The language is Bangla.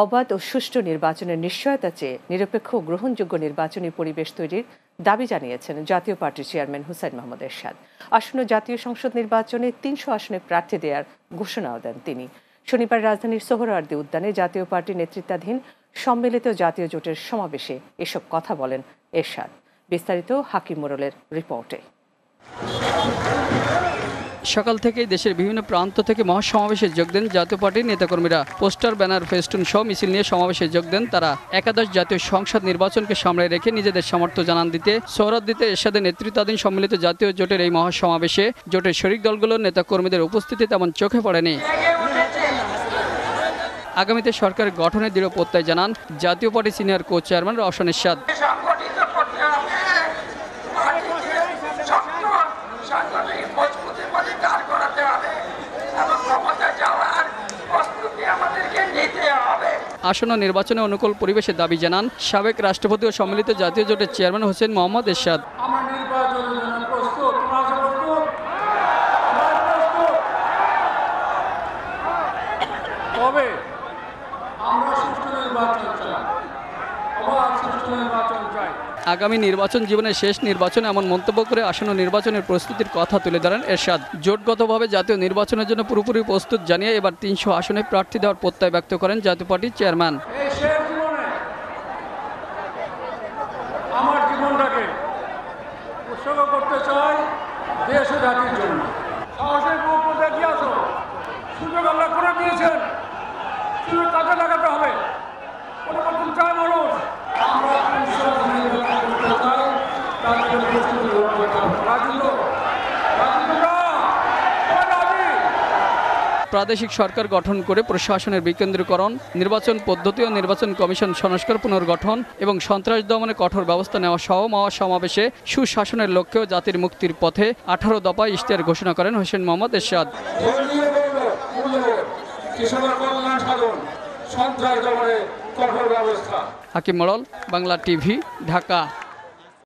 অবাধ ও সুষ্ঠু নির্বাচনের নিশ্চয়তা চেয়ে নিরপেক্ষ গ্রহণযোগ্য নির্বাচনী পরিবেশ তৈরির দাবি জানিয়েছেন জাতীয় পার্টির চেয়ারম্যান হুসাইন মোহাম্মদ এরশাদ। আসন্ন জাতীয় সংসদ নির্বাচনে তিনশো আসনে প্রার্থী দেওয়ার ঘোষণাও দেন তিনি। শনিবার রাজধানীর সোহরাওয়ার্দী উদ্যানে জাতীয় পার্টি নেতৃত্বাধীন সম্মিলিত জাতীয় জোটের সমাবেশে এসব কথা বলেন এরশাদ। বিস্তারিত হাকিম মোরলের রিপোর্টে। সকাল থেকেই দেশের বিভিন্ন প্রান্ত থেকে মহাসমাবেশে যোগ দেন জাতীয় পার্টির নেতাকর্মীরা। পোস্টার, ব্যানার, ফেস্টুন সহ মিছিল নিয়ে সমাবেশে যোগ দেন তারা। একাদশ জাতীয় সংসদ নির্বাচনকে সামনে রেখে নিজেদের সামর্থ্য জানান দিতে। সৌরভ দিতে এরশাদের নেতৃত্বাধীন সম্মিলিত জাতীয় জোটের এই মহাসমাবেশে জোটের শরিক দলগুলোর নেতাকর্মীদের উপস্থিতি তেমন চোখে পড়েনি। আগামীতে সরকার গঠনের দৃঢ় প্রত্যয় জানান Jatiya party senior co chairman Rowshan Ershad. আসন্ন নির্বাচনে অনুকূল পরিবেশের দাবি জানান সাবেক রাষ্ট্রপতি ও সম্মিলিত জাতীয় জোটের চেয়ারম্যান হোসেন মোহাম্মদ এরশাদ। আমরা সুষ্ঠু নির্বাচন চাই। অবাধ সুষ্ঠু নির্বাচন আগামী নির্বাচন জীবনের শেষ নির্বাচনে এমন মন্তব্য করে আসন্ন নির্বাচনের প্রস্তুতির কথা তুলে ধরেন এরশাদ। জোটগতভাবে জাতীয় নির্বাচনের জন্য পুরোপুরি প্রস্তুত জানিয়ে এবার তিনশো আসনে প্রার্থী দেওয়ার প্রত্যয় ব্যক্ত করেন জাতীয় পার্টির চেয়ারম্যান। সুযোগ করে দিয়েছেন। সুযোগ কাজে লাগাতে হবে পরিবর্তন চায় মানুষ আমরা তিনশো নির্বাচন করতে চাই তার জন্য প্রস্তুতি গ্রহণ করতে হবে রাজি তো? রাজি তোমরা? সবাই রাজি? প্রাদেশিক সরকার গঠন করে প্রশাসনের বিকেন্দ্রীকরণ নির্বাচন পদ্ধতি ও নির্বাচন কমিশন সংস্কার পুনর্গঠন এবং সন্ত্রাস দমনে কঠোর ব্যবস্থা নেওয়া সহ মহা সমাবেশে সুশাসনের লক্ষ্যেও জাতির মুক্তির পথে আঠারো দফা ইশতেহার ঘোষণা করেন হোসেন মোহাম্মদ এরশাদ। হাকিম মড়ল বাংলা টিভি ঢাকা।